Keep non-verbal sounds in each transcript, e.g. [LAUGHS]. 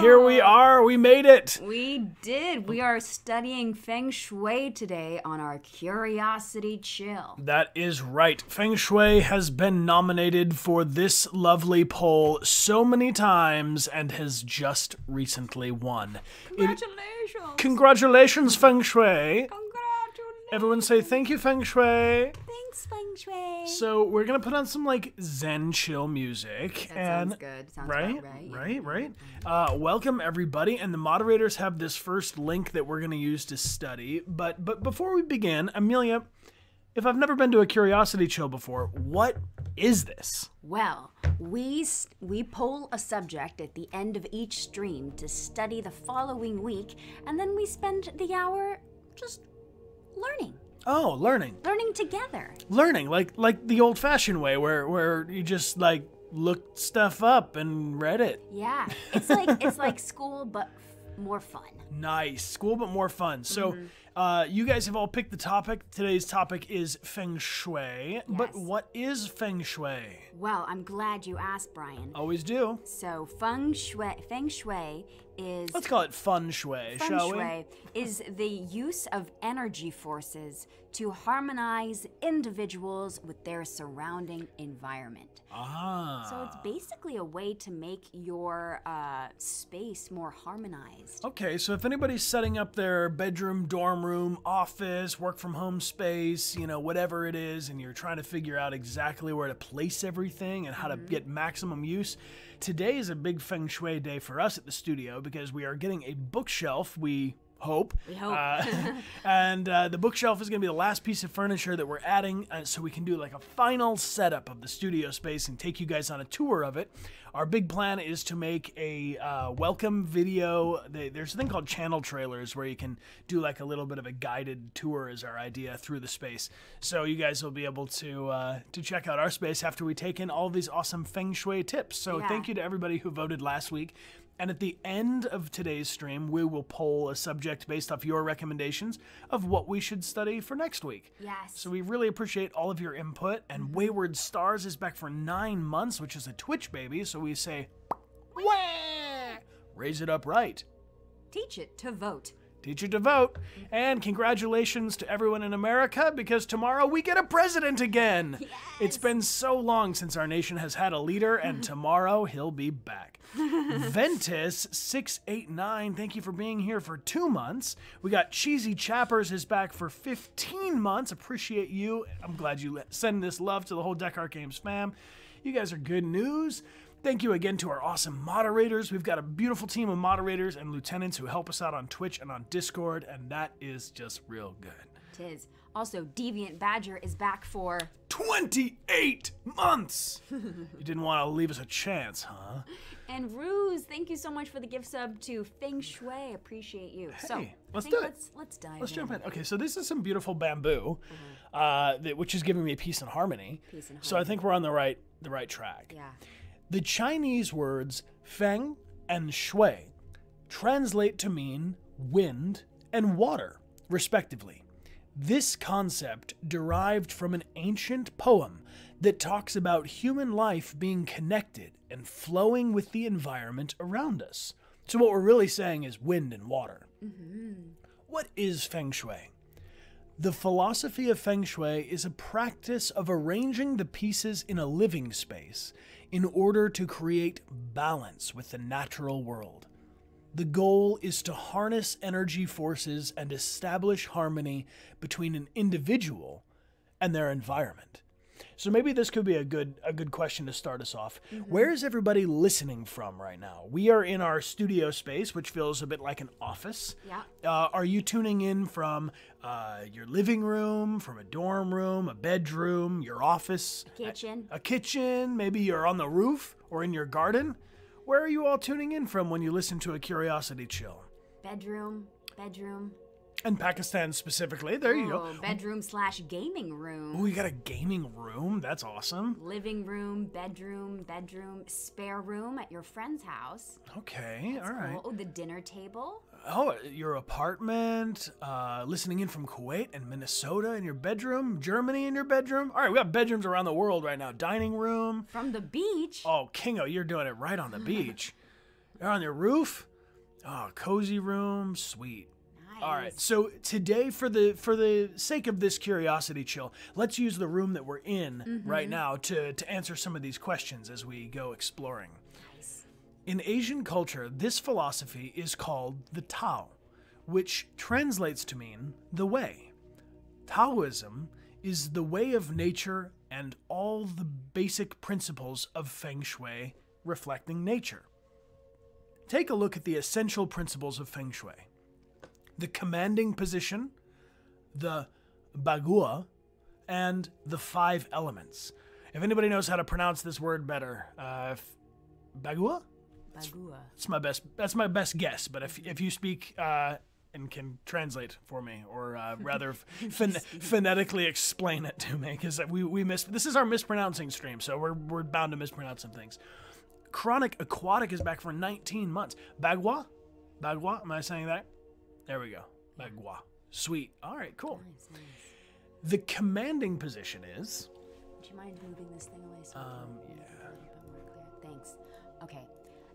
Here we oh. are. We made it. We did. We are studying Feng Shui today on our Curiosity Chill. That is right. Feng Shui has been nominated for this lovely poll so many times and has just recently won. It- Congratulations. congratulations, Feng Shui. Congratulations. Everyone say thank you, Feng Shui. Thanks, Feng Shui. So we're gonna put on some like Zen chill music. That and sounds good. Sounds right, right. right, right. Uh, welcome everybody, and the moderators have this first link that we're gonna use to study. But but before we begin, Amelia, if I've never been to a Curiosity Chill before, what is this? Well, we we poll a subject at the end of each stream to study the following week, and then we spend the hour just learning, Oh, learning, learning together. learning, like like the old-fashioned way, where where you just like looked stuff up and read it. Yeah, it's like it's like school, but more fun. Nice. School, but more fun. So, Mm-hmm. uh, you guys have all picked the topic. Today's topic is Feng Shui. Yes. But what is Feng Shui? Well, I'm glad you asked, Bryan. Always do. So Feng Shui, Feng Shui is Let's call it Fun Shui, Feng shall we? Shui is the use of energy forces to harmonize individuals with their surrounding environment. Ah. So it's basically a way to make your uh, space more harmonized. Okay, so if anybody's setting up their bedroom, dorm room, office, work from home space, you know, whatever it is, and you're trying to figure out exactly where to place everything and how Mm-hmm. to get maximum use, today is a big feng shui day for us at the studio because we are getting a bookshelf. We hope. We hope. Uh, [LAUGHS] and uh, the bookshelf is going to be the last piece of furniture that we're adding uh, so we can do like a final setup of the studio space and take you guys on a tour of it. Our big plan is to make a uh, welcome video. They, there's a thing called channel trailers where you can do like a little bit of a guided tour, is our idea through the space. So you guys will be able to uh, to check out our space after we take in all these awesome feng shui tips. So Yeah. thank you to everybody who voted last week. And at the end of today's stream, we will poll a subject based off your recommendations of what we should study for next week. Yes. So we really appreciate all of your input. And mm-hmm. Wayward Stars is back for nine months, which is a Twitch baby. So we say, Wah! raise it up right. Teach it to vote. Teach to vote. And congratulations to everyone in America because tomorrow we get a president again. It's been so long since our nation has had a leader, and [LAUGHS] tomorrow he'll be back. Ventus689, thank you for being here for two months. We got Cheesy Chappers is back for 15 months. Appreciate you. I'm glad you send this love to the whole Dechart Games fam. You guys are good news. Thank you again to our awesome moderators. We've got a beautiful team of moderators and lieutenants who help us out on Twitch and on Discord, and that is just real good. Tis. Also, Deviant Badger is back for 28 months! [LAUGHS] you didn't want to leave us a chance, huh? And Ruse, thank you so much for the gift sub to Feng Shui. Appreciate you. so Hey, let's I think do it. Let's let's dive in. Let's in. jump in. Okay, so this is some beautiful bamboo, uh, that, which is giving me peace and harmony. Peace and harmony. So I think we're on the right the right track. Yeah. The Chinese words feng and shui translate to mean wind and water, respectively. This concept derived from an ancient poem that talks about human life being connected and flowing with the environment around us. So, what we're really saying is wind and water. Mm-hmm. What is feng shui? The philosophy of feng shui is a practice of arranging the pieces in a living space in order to create balance with the natural world. The goal is to harness energy forces and establish harmony between an individual and their environment. So maybe this could be a good a good question to start us off. Where is everybody listening from right now? We are in our studio space, which feels a bit like an office. Yeah. Uh, are you tuning in from uh, your living room, from a dorm room, a bedroom, your office, Kitchen. a kitchen? Maybe you're on the roof or in your garden. Where are you all tuning in from when you listen to a Curiosity Chill? Bedroom. Bedroom. And Pakistan specifically. There you go. Oh, bedroom slash gaming room. Oh, you got a gaming room. That's awesome. Living room, bedroom, bedroom, spare room at your friend's house. Okay, all right. Cool. Oh, the dinner table. Oh, your apartment, uh, listening in from Kuwait and Minnesota in your bedroom, Germany in your bedroom. All right, we got bedrooms around the world right now. Dining room. From the beach. Oh, Kingo, you're doing it right on the [LAUGHS] beach. You're on your roof. Oh, cozy room, sweet. All right. So today, for the for the sake of this curiosity chill, let's use the room that we're in right mm-hmm. now to to answer some of these questions as we go exploring. In Asian culture, this philosophy is called the Tao, which translates to mean the way. Taoism is the way of nature and all the basic principles of feng shui reflecting nature. Take a look at the essential principles of feng shui the commanding position, the bagua, and the five elements. If anybody knows how to pronounce this word better, uh, f- bagua? Bagua. That's my best. That's my best guess. But if if you speak uh, and can translate for me, or uh, [LAUGHS] rather pho- phonetically explain it to me, because we we miss. This is our mispronouncing stream, so we're we're bound to mispronounce some things. Chronic Aquatic is back for 19 months. Bagua, Bagua. Am I saying that? There we go. Bagua. Sweet. All right. Cool. Nice, nice. The commanding position is. Do you mind moving this thing away so I Um, yeah. a little bit more clear? Thanks. Okay.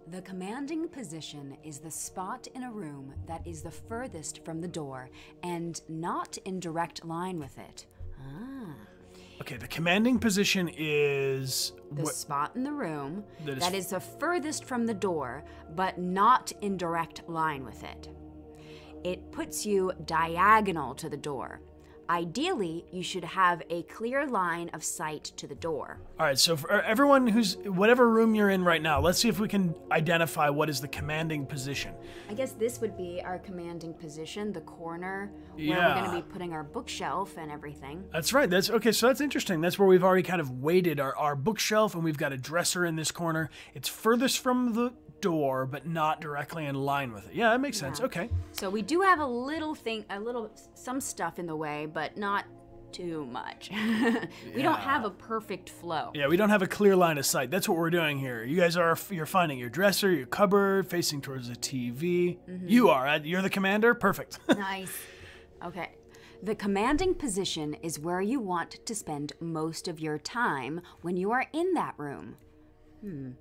The commanding position is the spot in a room that is the furthest from the door and not in direct line with it. Ah. Okay. The commanding position is. The wh- spot in the room That is- that is the furthest from the door, but not in direct line with it. It puts you diagonal to the door. Ideally, you should have a clear line of sight to the door. All right, so for everyone who's whatever room you're in right now, let's see if we can identify what is the commanding position. I guess this would be our commanding position, the corner where we're going to be putting our bookshelf and everything. That's right. That's okay. So that's interesting. That's where we've already kind of weighted our, our bookshelf, and we've got a dresser in this corner. It's furthest from the door, but not directly in line with it. Yeah, that makes sense. Okay. So we do have a little thing, a little some stuff in the way, but not too much. [LAUGHS] we don't have a perfect flow. Yeah, we don't have a clear line of sight. That's what we're doing here. You guys are you're finding your dresser, your cupboard, facing towards the TV. You are. You're the commander. Perfect. [LAUGHS] Nice. Okay. The commanding position is where you want to spend most of your time when you are in that room. Hmm.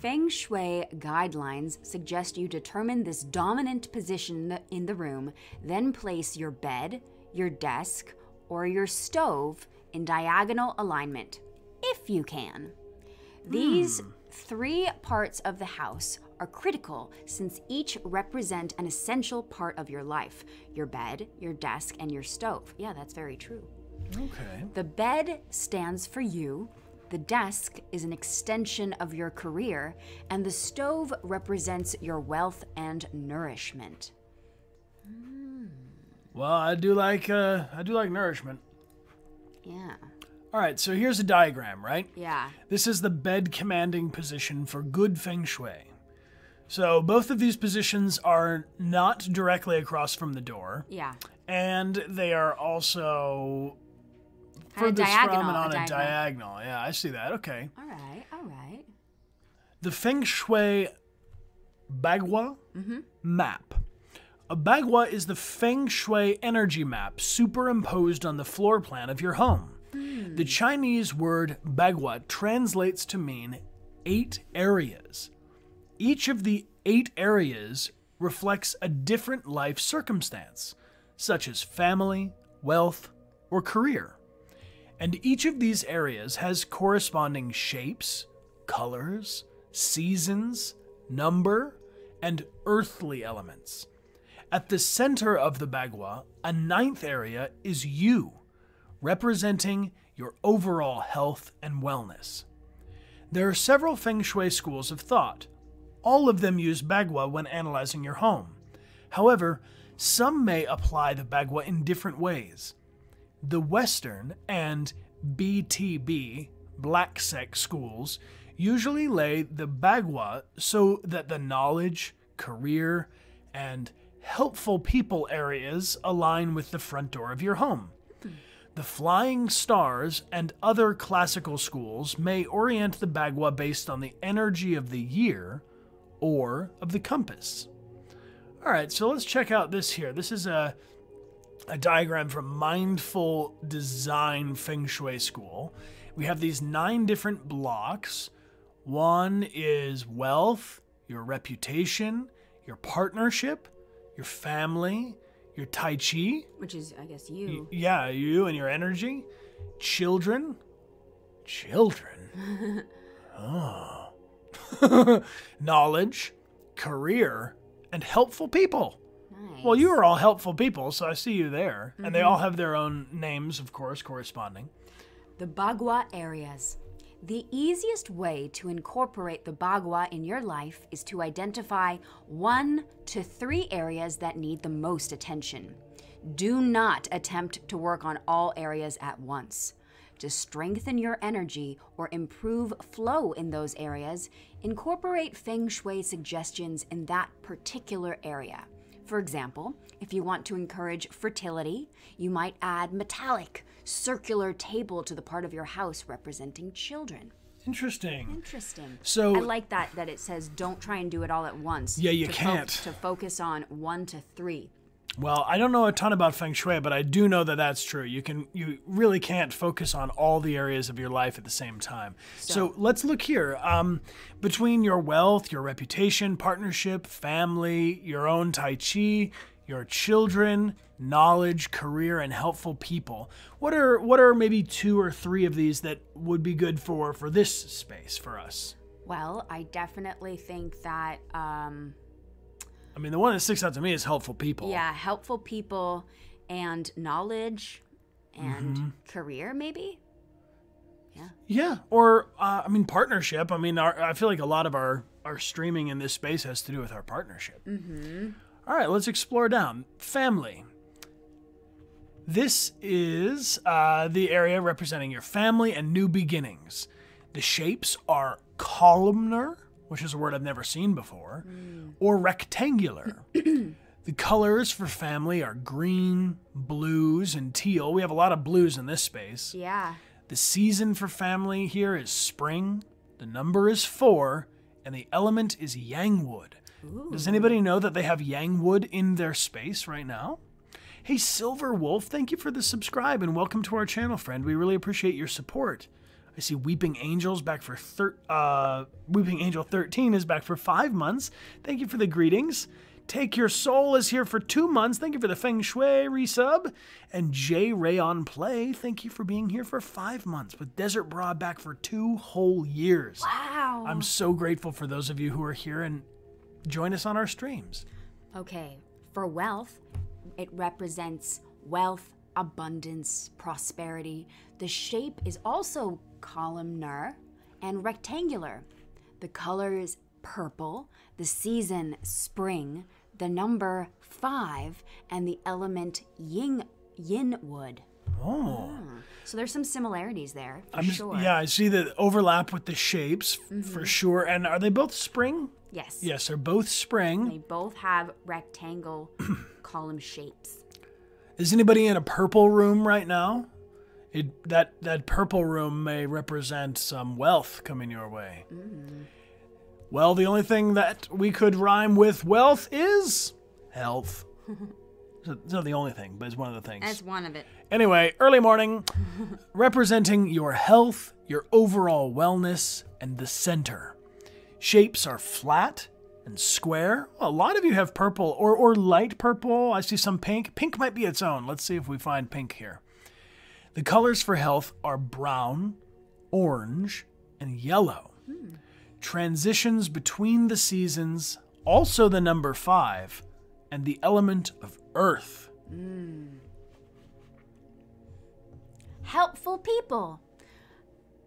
Feng Shui guidelines suggest you determine this dominant position in the room, then place your bed, your desk, or your stove in diagonal alignment, if you can. These hmm. three parts of the house are critical since each represent an essential part of your life your bed, your desk, and your stove. Yeah, that's very true. okay. The bed stands for you, the desk is an extension of your career, and the stove represents your wealth and nourishment. Hmm. Well, I do like uh, I do like nourishment. Yeah. All right. So here's a diagram, right? Yeah. This is the bed commanding position for good feng shui. So both of these positions are not directly across from the door, Yeah. and they are also Kinda furthest diagonal, from and on a diagonal. diagonal. Yeah, I see that. Okay. All right. All right. The feng shui bagua map. A bagua is the feng shui energy map superimposed on the floor plan of your home. The hmm. Chinese word bagua translates to mean eight areas. Each of the eight areas reflects a different life circumstance, such as family, wealth, or career. And each of these areas has corresponding shapes, colors, seasons, number, and earthly elements. At the center of the Bagua, a ninth area is you, representing your overall health and wellness. There are several feng shui schools of thought. All of them use Bagua when analyzing your home. However, some may apply the Bagua in different ways. The Western and BTB, Black Sect schools, usually lay the Bagua so that the knowledge, career, and helpful people areas align with the front door of your home. The Flying Stars and other classical schools may orient the Bagua based on the energy of the year or of the compass. All right, so let's check out this here. This is a a diagram from Mindful Design Feng Shui School. We have these nine different blocks. One is wealth, your reputation, your partnership, your family, your Tai Chi. Which is, I guess, you. Yeah, you and your energy. Children. Children. oh. [LAUGHS] [LAUGHS] Knowledge, career, and helpful people. Nice. Well, you are all helpful people, so I see you there. And they mm-hmm. all have their own names, of course, corresponding. The Bagua areas. The easiest way to incorporate the Bagua in your life is to identify one to three areas that need the most attention. Do not attempt to work on all areas at once. To strengthen your energy or improve flow in those areas, incorporate feng shui suggestions in that particular area. For example, if you want to encourage fertility, you might add metallic, circular table to the part of your house representing children. Interesting. Interesting. So- I like that that it says don't try and do it all at once. Yeah, you to can't. to focus on one to three. Well, I don't know a ton about feng shui, but I do know that that's true. You can you really can't focus on all the areas of your life at the same time. So, let's look here. Um, between your wealth, your reputation, partnership, family, your own tai chi, your children, knowledge, career, and helpful people. What are what are maybe two or three of these that would be good for for this space for us? Well, I definitely think that um, I mean, the one that sticks out to me is helpful people. yeah, helpful people and knowledge and Mm-hmm. career maybe. Yeah, Yeah, or uh, I mean partnership. I mean, our, I feel like a lot of our our streaming in this space has to do with our partnership. Mm-hmm. All right, let's explore down family. This is uh, the area representing your family and new beginnings. The shapes are columnar, which is a word I've never seen before, or rectangular. [CLEARS THROAT] The colors for family are green, blues, and teal. We have a lot of blues in this space. Yeah. The season for family here is spring. The number is four, and the element is yangwood. Does anybody know that they have yangwood in their space right now? Hey, Silver Wolf, thank you for the subscribe and welcome to our channel, friend. We really appreciate your support. I see Weeping Angels back for thir- uh, Weeping Angel 13 is back for five months. Thank you for the greetings. Take Your Soul is here for two months. Thank you for the Feng Shui resub. And J Rayon Play, thank you for being here for five months. With Desert Bra back for two whole years. Wow. I'm so grateful for those of you who are here and join us on our streams. Okay, for wealth, it represents wealth, abundance, prosperity. The shape is also columnar and rectangular. The color is purple, the season spring, the number 5 and the element yin yin wood. Oh. Ah, so there's some similarities there for I'm sure. Yeah, I see the overlap with the shapes f- for mm-hmm. sure. And are they both spring? Yes. Yes, they're both spring. They both have rectangle [COUGHS] column shapes. Is anybody in a purple room right now? It, that that purple room may represent some wealth coming your way. Mm-hmm. Well, the only thing that we could rhyme with wealth is health. [LAUGHS] So- it's not the only thing, but it's one of the things. That's one of it. Anyway, early morning, [LAUGHS] representing your health, your overall wellness, and the center. Shapes are flat and square. Well, a lot of you have purple or, or light purple. I see some pink. Pink might be its own. Let's see if we find pink here. The colors for health are brown, orange, and yellow. Transitions between the seasons, also the number five, and the element of earth. Helpful people.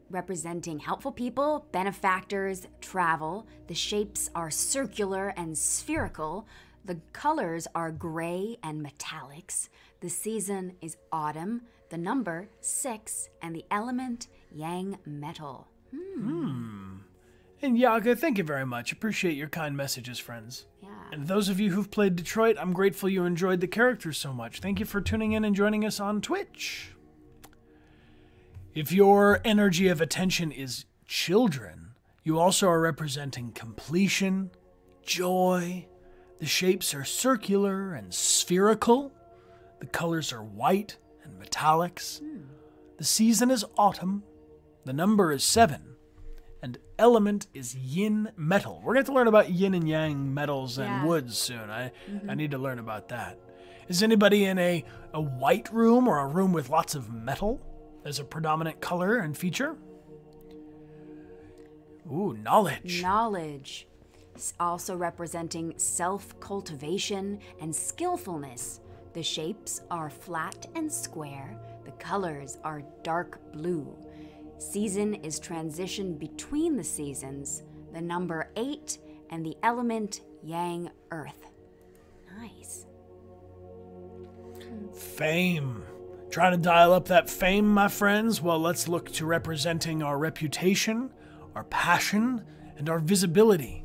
Representing helpful people, benefactors, travel. The shapes are circular and spherical. The colors are gray and metallics. The season is autumn. The number six, and the element yang metal. Hmm. And Yaga, thank you very much. Appreciate your kind messages, friends. Yeah. And those of you who've played Detroit, I'm grateful you enjoyed the characters so much. Thank you for tuning in and joining us on Twitch. If your energy of attention is children, you also are representing completion, joy. The shapes are circular and spherical. The colors are white and metallics. The season is autumn. The number is seven and element is yin metal. We're going to to learn about yin and yang metals and Yeah. woods soon. I, mm-hmm. I need to learn about that. Is anybody in a, a white room or a room with lots of metal as a predominant color and feature? Ooh, knowledge. Knowledge, also representing self cultivation and skillfulness. The shapes are flat and square, the colors are dark blue. Season is transition between the seasons, the number eight, and the element yang earth. Nice. Fame. Trying to dial up that fame, my friends? Well, let's look to representing our reputation, our passion, and our visibility.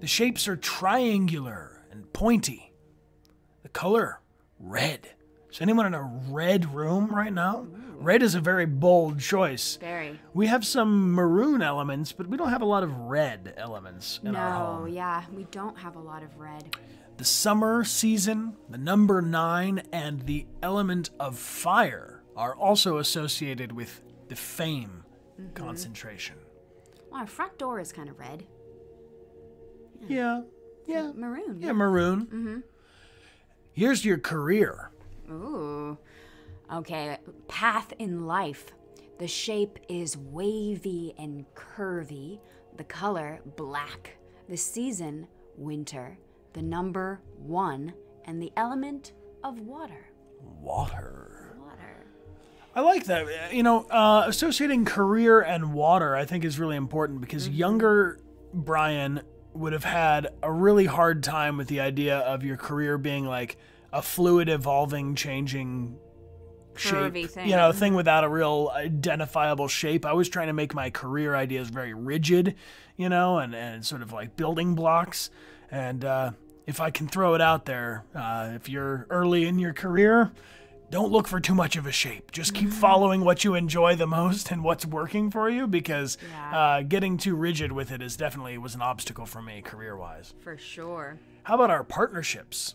The shapes are triangular and pointy. The color, red. Is anyone in a red room right now? Red is a very bold choice. Very. We have some maroon elements, but we don't have a lot of red elements in our home. No, yeah, we don't have a lot of red. The summer season, the number nine, and the element of fire are also associated with the fame mm-hmm. concentration. Well, our front door is kind of red. Yeah, yeah, Maroon. yeah, maroon. Mm-hmm. Here's your career. Ooh. Okay, path in life. The shape is wavy and curvy. The color, black. The season, winter. The number, one. And the element of. Water. Water. I like that. You know, uh, associating career and water, I think, is really important because younger Bryan would have had a really hard time with the idea of your career being like a fluid, evolving, changing shape. Thing. You know, thing without a real identifiable shape. I was trying to make my career ideas very rigid, you know, and, and sort of like building blocks. And uh, if I can throw it out there, uh, if you're early in your career, don't look for too much of a shape. Just keep following what you enjoy the most and what's working for you because Yeah. uh, getting too rigid with it is definitely was an obstacle for me career wise. For sure. How about our partnerships?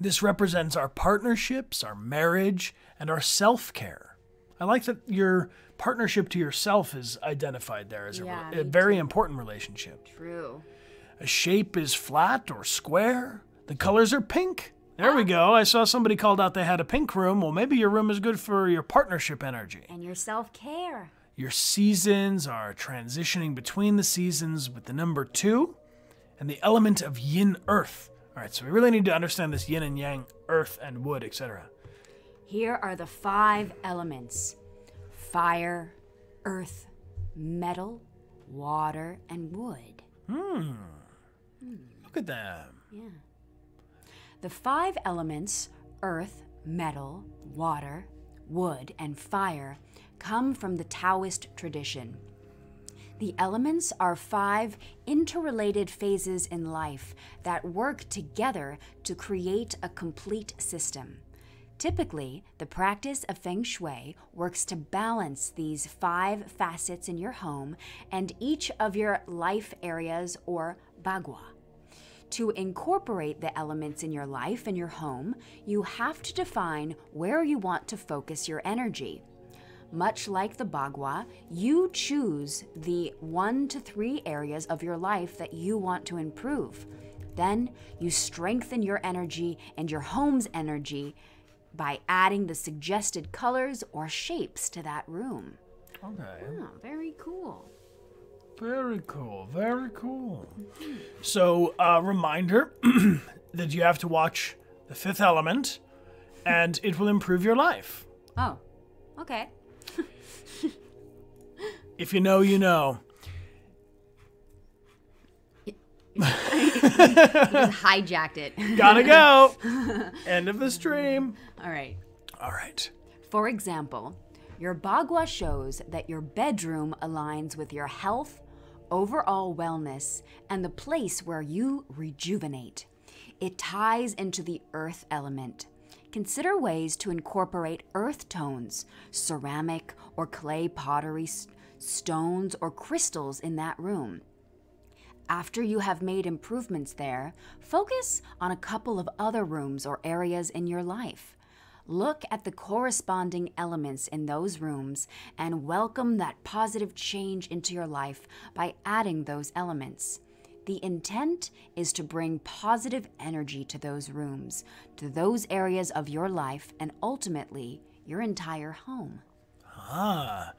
This represents our partnerships, our marriage, and our self care. I like that your partnership to yourself is identified there as a, Yeah, re- a me very important relationship. True. A shape is flat or square. The colors are pink. There we go. I saw somebody called out they had a pink room. Well, maybe your room is good for your partnership energy. And your self care. Your seasons are transitioning between the seasons with the number two and the element of yin earth. All right, so we really need to understand this yin and yang, earth and wood, etc. Here are the five elements fire, earth, metal, water, and wood. Hmm. Look at them. The five elements earth, metal, water, wood, and fire come from the Taoist tradition. The elements are five interrelated phases in life that work together to create a complete system. Typically, the practice of feng shui works to balance these five facets in your home and each of your life areas or bagua. To incorporate the elements in your life and your home, you have to define where you want to focus your energy. Much like the Bagua, you choose the one to three areas of your life that you want to improve. Then you strengthen your energy and your home's energy by adding the suggested colors or shapes to that room. Okay. Oh, very cool. Very cool. Very cool. So, uh, reminder [CLEARS THROAT] that you have to watch The Fifth Element, and it will improve your life. Oh, okay. [LAUGHS] If you know, you know. Just hijacked it. [LAUGHS] Gotta go. [LAUGHS] End of the stream. All right. All right. For example, your Bagua shows that your bedroom aligns with your health, overall wellness, and the place where you rejuvenate. It ties into the earth element. Consider ways to incorporate earth tones, ceramic or clay pottery, stones, or crystals in that room. After you have made improvements there, focus on a couple of other rooms or areas in your life. Look at the corresponding elements in those rooms and welcome that positive change into your life by adding those elements. The intent is to bring positive energy to those rooms, to those areas of your life, and ultimately your entire home. Ah.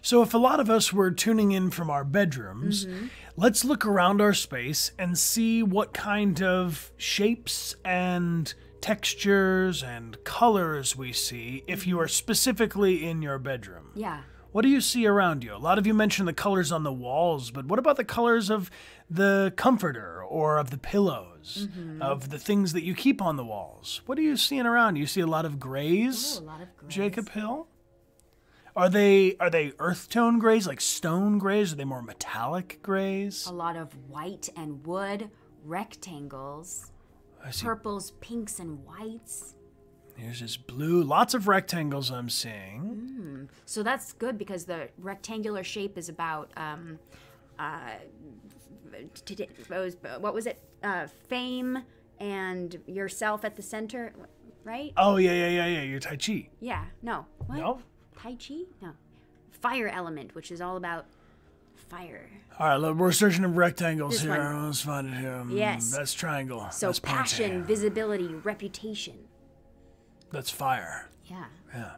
So, if a lot of us were tuning in from our bedrooms, let's look around our space and see what kind of shapes and textures and colors we see if you are specifically in your bedroom. Yeah. What do you see around you? A lot of you mentioned the colors on the walls, but what about the colors of the comforter or of the pillows, mm-hmm. of the things that you keep on the walls? What are you seeing around? You see a lot of grays, Ooh, a lot of grays. Jacob Hill? Are they are they earth tone grays like stone grays? Are they more metallic grays? A lot of white and wood, rectangles. Purples, pinks, and whites. Here's this blue. Lots of rectangles I'm seeing. So that's good because the rectangular shape is about um, uh, what was- what was it? Uh, fame and yourself at the center, right? Oh yeah yeah yeah yeah. You're Tai Chi. Yeah. No. What? No. Tai Chi? No. Fire element, which is all about fire. All right, look, we're searching of rectangles This here. one. Let's find it here. Mm, Yes. That's triangle. So that's pointy. passion, visibility, reputation. That's fire. Yeah. Yeah.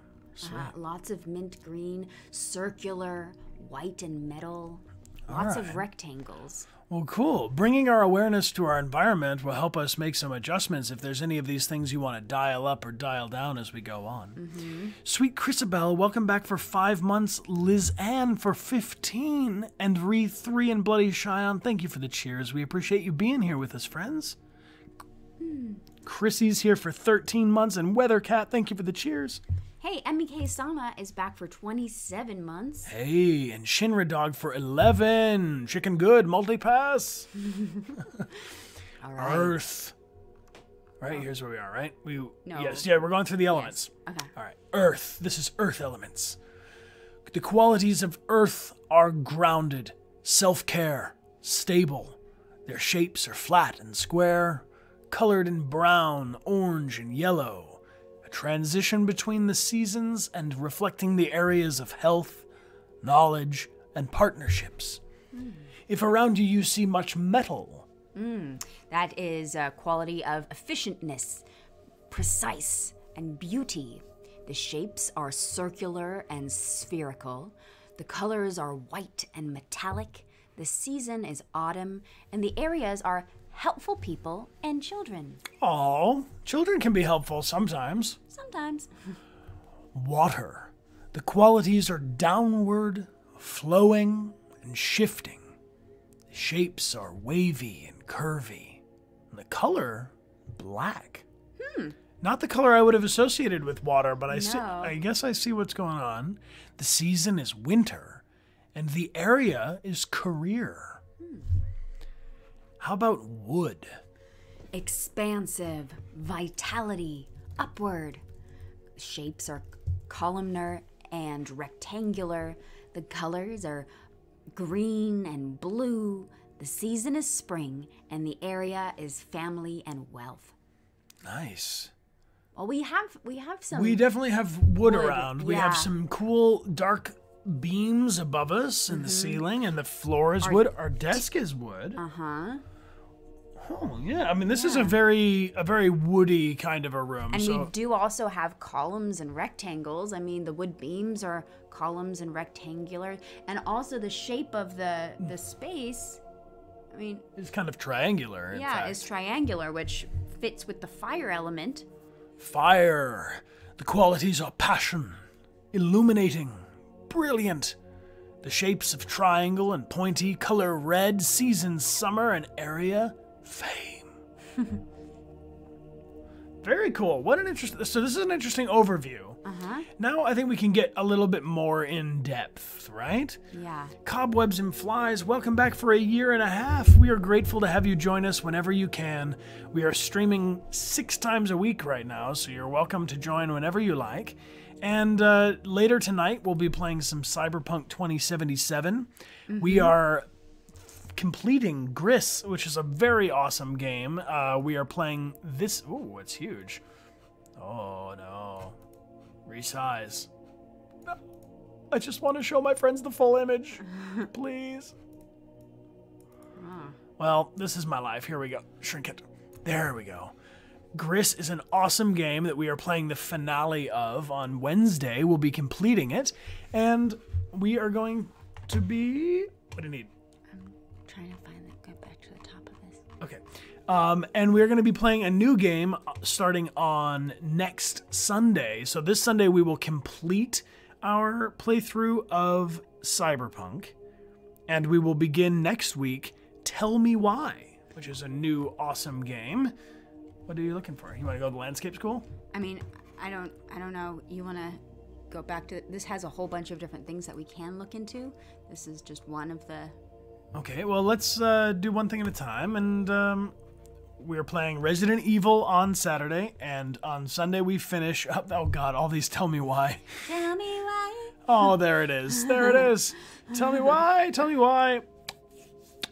Uh, lots of mint green, circular, white and metal. Lots of rectangles. Well, cool. Bringing our awareness to our environment will help us make some adjustments if there's any of these things you want to dial up or dial down as we go on. Mm-hmm. Sweet Chrisabel, welcome back for five months. Liz Ann for 15. And Ree 3 and Bloody Cheyenne, thank you for the cheers. We appreciate you being here with us, friends. Chrissy's here for 13 months. And Weathercat, thank you for the cheers. Hey, MEK Sama is back for 27 months. Hey, and Shinra Dog for 11. Chicken Good, multi-pass. [LAUGHS] All right. Earth. Right, here's where we are, right? We No. Yes, yeah, we're going through the elements. Okay. All right. Earth. This is earth elements. The qualities of earth are grounded, self-care, stable. Their shapes are flat and square, colored in brown, orange, and yellow. Transition between the seasons and reflecting the areas of health, knowledge, and partnerships. If around you you see much metal, hmm, That is a quality of efficientness, precise, and beauty. The shapes are circular and spherical. The colors are white and metallic. The season is autumn, and the areas are helpful people and children. Oh, children can be helpful sometimes. Sometimes. Water. The qualities are downward, flowing, and shifting. The shapes are wavy and curvy. And the color, black. Hmm. Not the color I would have associated with water, but I see, I guess I see what's going on. The season is winter, and the area is career. How about wood? Expansive, vitality, upward. Shapes are columnar and rectangular. The colors are green and blue. The season is spring, and the area is family and wealth. Nice. Well, we have we have some. We definitely have wood, Wood, around. We have some cool dark beams above us in the ceiling, and the floor is wood. Our desk is wood. uh huh. Oh yeah, I mean this is a very a very woody kind of a room. And so we do also have columns and rectangles. I mean, the wood beams are columns and rectangular, and also the shape of the hmm. the space. I mean, it's kind of triangular. In yeah, is triangular, which fits with the fire element. fire. The qualities are passion, illuminating, brilliant. The shapes of triangle and pointy, color red, season summer, and area fame. [LAUGHS] Very cool. What an interesting. So this is an interesting overview. Uh huh. Now I think we can get a little bit more in depth, right? Yeah. Cobwebs and Flies, welcome back for a year and a half. We are grateful to have you join us whenever you can. We are streaming six times a week right now, so you're welcome to join whenever you like. And uh, later tonight, we'll be playing some Cyberpunk 2077. We are completing Gris, which is a very awesome game. Uh, we are playing this. Ooh, it's huge. Oh no. Resize. I just want to show my friends the full image. [LAUGHS] Please. Well, this is my life. Here we go. Shrink it. There we go. Gris is an awesome game that we are playing the finale of on Wednesday. We'll be completing it, and we are going to be. What do you need? Um, and we're going to be playing a new game uh, starting on next Sunday. So this Sunday we will complete our playthrough of Cyberpunk, and we will begin next week. Tell me why, which is a new awesome game. What are you looking for? You want to go to landscape school? I mean, I don't, I don't know. You want to go back to this? Has a whole bunch of different things that we can look into. This is just one of the. Okay, well let's uh, do one thing at a time, and um, we're playing Resident Evil on Saturday, and on Sunday we finish. [LAUGHS] Oh, oh God, all these tell me why. Tell me why. Oh, there it is. There it is. Tell me why. Tell me why.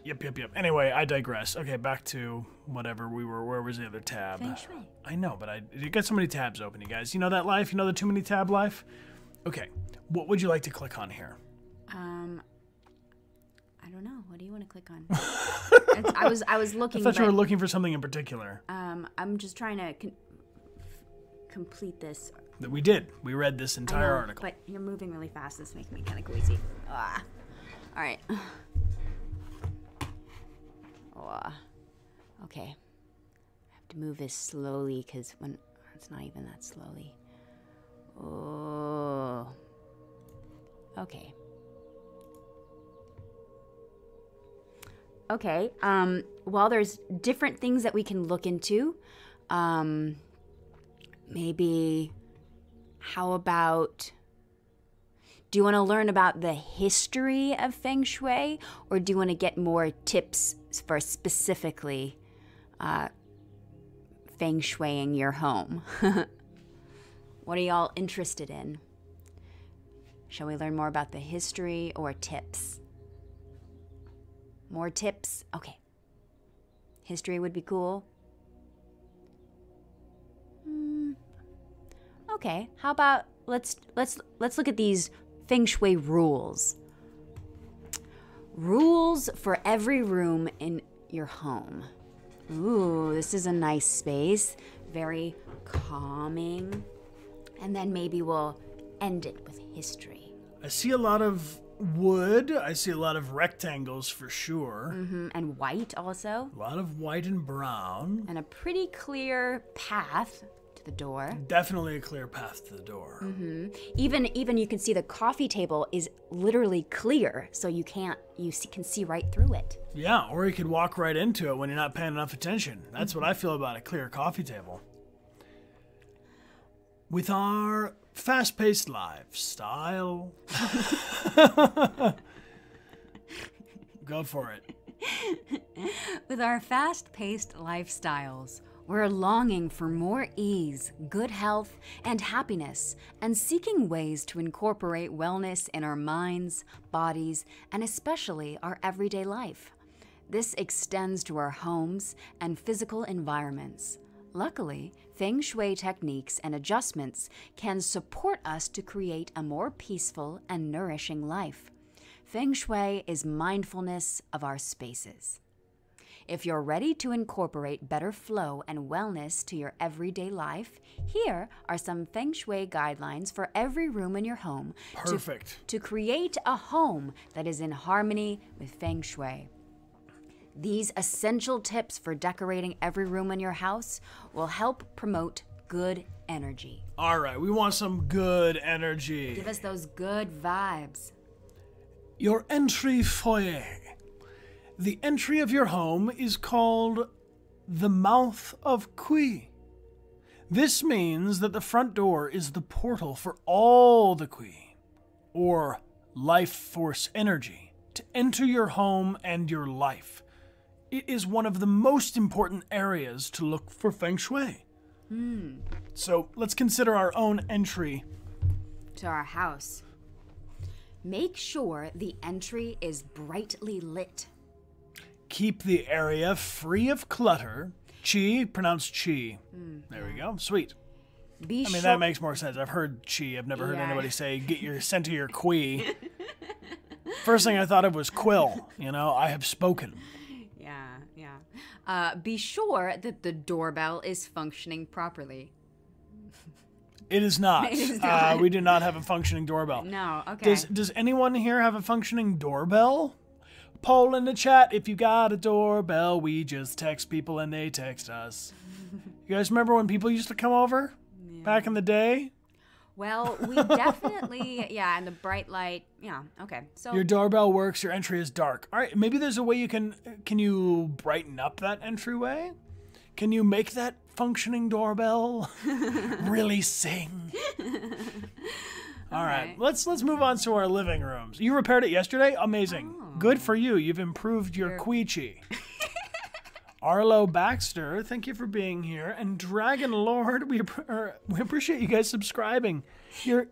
Yep, yep, yep. Anyway, I digress. Okay, back to whatever we were. Where was the other tab? Feng Shui. I know, but I you got so many tabs open, you guys. You know that life? You know the too many tab life? Okay, what would you like to click on here? Um, do you want to click on? [LAUGHS] I was, I was I looking. thought you were looking for something in particular. Um, I'm just trying to con- complete this. That we did. We read this entire know, article. But you're moving really fast. This makes me kind of queasy. Ah. All right. Oh, okay. I have to move this slowly because when it's not even that slowly. Oh. Okay. Okay. Um, well, there's different things that we can look into. Um, maybe how about do you want to learn about the history of feng shui or do you want to get more tips for specifically uh, feng shuiing your home [LAUGHS] what are y'all interested in shall we learn more about the history or tips more tips okay history would be cool hmm, Okay, how about let's let's let's look at these feng shui rules. Rules for every room in your home. Ooh, this is a nice space, very calming. And then maybe we'll end it with history. I see a lot of wood. I see a lot of rectangles for sure. hmm And white also, A lot of white and brown. and a pretty clear path to the door. Definitely a clear path to the door. Even even you can see the coffee table is literally clear, so you can't you see, can see right through it. Yeah, or you could walk right into it when you're not paying enough attention. That's what I feel about a clear coffee table. With our fast paced lifestyle. [LAUGHS] Go for it. With our fast paced lifestyles, we're longing for more ease, good health, and happiness, and seeking ways to incorporate wellness in our minds, bodies, and especially our everyday life. This extends to our homes and physical environments. Luckily, Feng Shui techniques and adjustments can support us to create a more peaceful and nourishing life. Feng Shui is mindfulness of our spaces. If you're ready to incorporate better flow and wellness to your everyday life, here are some Feng Shui guidelines for every room in your home to- to create a home that is in harmony with Feng Shui. These essential tips for decorating every room in your house will help promote good energy. All right, we want some good energy. Give us those good vibes. Your entry foyer. The entry of your home is called the mouth of Kui. This means that the front door is the portal for all the Kui, or life force energy, to enter your home and your life. It is one of the most important areas to look for feng shui. Hmm. So let's consider our own entry. to our house. Make sure the entry is brightly lit. Keep the area free of clutter. Chi, pronounced chi. Hmm, there we go. Sweet. Be I mean, that makes more sense. I've heard chi. I've never heard Yeah. anybody say get your send to your [LAUGHS] qui. First thing I thought of was quill. You know, I have spoken. Yeah, yeah. Uh, be sure that the doorbell is functioning properly. It is not. [LAUGHS] It is Uh, we do not have a functioning doorbell. No, okay. Does Does anyone here have a functioning doorbell? Poll in the chat if you got a doorbell. We just text people and they text us. You guys remember when people used to come over [LAUGHS] back in the day? Well, we [LAUGHS] definitely, yeah, and the bright light, yeah, okay. So Your doorbell works. Your entry is dark. All right, maybe there's a way you can. Can you brighten up that entryway? Can you make that functioning doorbell [LAUGHS] really sing? [LAUGHS] All right, right. let's let's move on to our living rooms. You repaired it yesterday. Amazing. Oh. Good for you. You've improved your Queechy. Arlo Baxter, thank you for being here. And Dragon Lord, we, er, we appreciate you guys subscribing. Your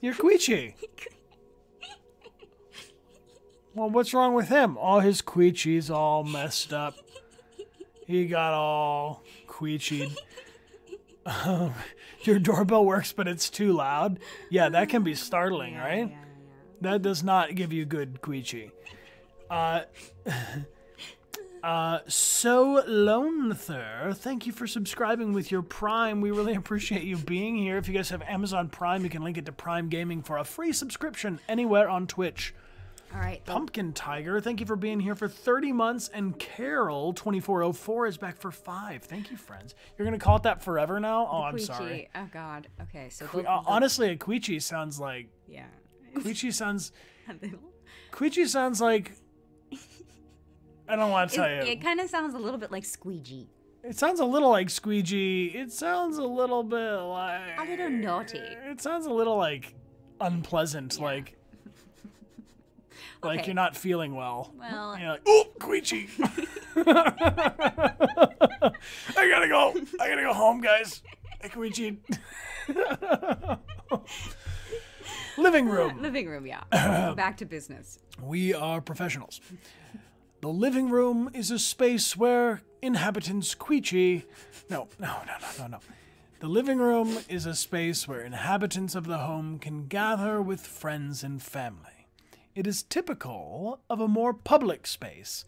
your Queechy. Well, what's wrong with him? All his Queechy's all messed up. He got all queechied. Um, your doorbell works, but it's too loud. Yeah, that can be startling, right? That does not give you good queechy. Uh, [LAUGHS] uh, so Lonether, thank you for subscribing with your Prime. We really [LAUGHS] appreciate you being here. If you guys have Amazon Prime, you can link it to Prime Gaming for a free subscription anywhere on Twitch. all right. Pumpkin Tiger, thank you for being here for 30 months. And Carol2404 is back for five. Thank you, friends. You're going to call it that forever now? Oh, I'm sorry. Oh God. Okay, so the, uh, the- honestly, a Queechy sounds like. yeah. Queechy sounds. [LAUGHS] Queechy sounds like. I don't want to tell you. It, kind of sounds a little bit like squeegee. It sounds a little like squeegee. It sounds a little bit like. A little naughty. It sounds a little like unpleasant. Like. [LAUGHS] Like Okay. you're not feeling well. Well- And you're like, oh, queechy. [LAUGHS] I gotta go. I gotta go home, guys. I queechy. [LAUGHS] Living room. Living room, yeah. Back to business. We are professionals. The living room is a space where inhabitants queechy. No, no, no, no, no, no. The living room is a space where inhabitants of the home can gather with friends and family. It is typical of a more public space.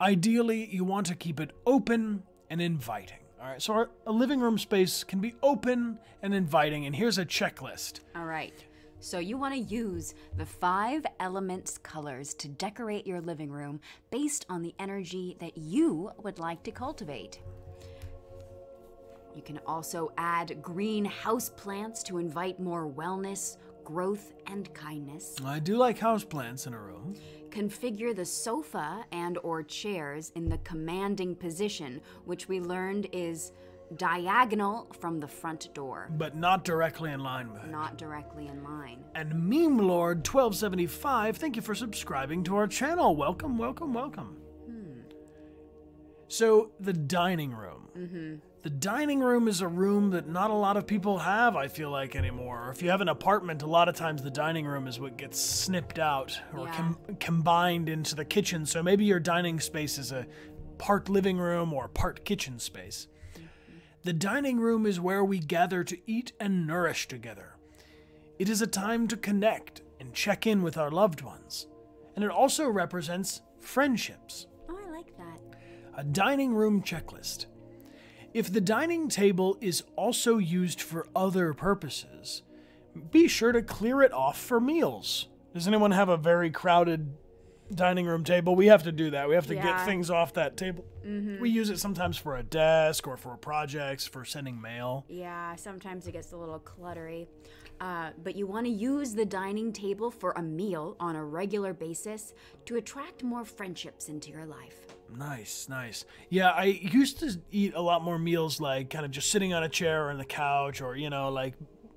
Ideally, you want to keep it open and inviting. All right, so our, a living room space can be open and inviting, and here's a checklist. All right. So you want to use the five elements colors to decorate your living room based on the energy that you would like to cultivate. You can also add green house plants to invite more wellness, growth, and kindness. I do like houseplants in a room. Configure the sofa and or chairs in the commanding position, which we learned is diagonal from the front door, but not directly in line with it. not directly in line. And Meme Lord 1275, thank you for subscribing to our channel. Welcome, welcome, welcome. So the dining room. Mm-hmm. The dining room is a room that not a lot of people have, I feel like, anymore. If you have an apartment, a lot of times the dining room is what gets snipped out or Yeah. com- combined into the kitchen. So maybe your dining space is a part living room or part kitchen space. The dining room is where we gather to eat and nourish together. It is a time to connect and check in with our loved ones. And it also represents friendships. Oh, I like that. A dining room checklist. If the dining table is also used for other purposes, be sure to clear it off for meals. Does anyone have a very crowded dining room table? We have to do that. We have to get things off that table. We use it sometimes for a desk or for projects, for sending mail. Yeah, sometimes it gets a little cluttery. Uh, but you want to use the dining table for a meal on a regular basis to attract more friendships into your life. Nice, nice. Yeah, I used to eat a lot more meals like kind of just sitting on a chair or on the couch or, you know, like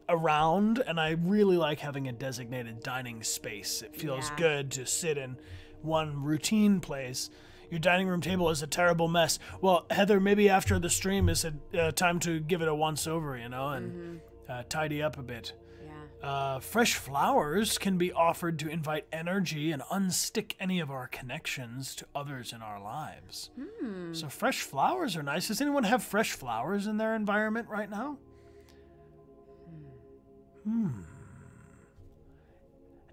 around. And I really like having a designated dining space. It feels Yeah. good to sit in one routine place. Your dining room table is a terrible mess. Well, Heather, maybe after the stream is a uh, time to give it a once over, you know, and uh, tidy up a bit. Yeah. Uh, fresh flowers can be offered to invite energy and unstick any of our connections to others in our lives. So fresh flowers are nice. Does anyone have fresh flowers in their environment right now?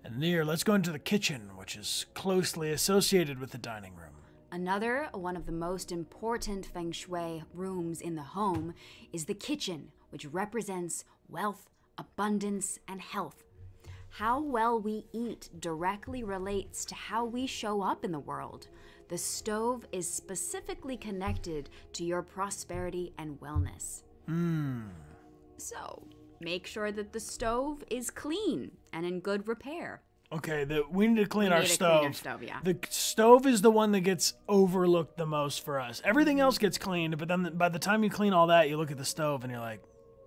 And near, let's go into the kitchen, which is closely associated with the dining room. Another, one of the most important feng shui rooms in the home, is the kitchen, which represents wealth, abundance, and health. How well we eat directly relates to how we show up in the world. The stove is specifically connected to your prosperity and wellness. Hmm. So, make sure that the stove is clean and in good repair. Okay, the, we need to clean our need to stove. clean stove, yeah. The stove is the one that gets overlooked the most for us. Everything else gets cleaned, but then by the time you clean all that, you look at the stove and you're like,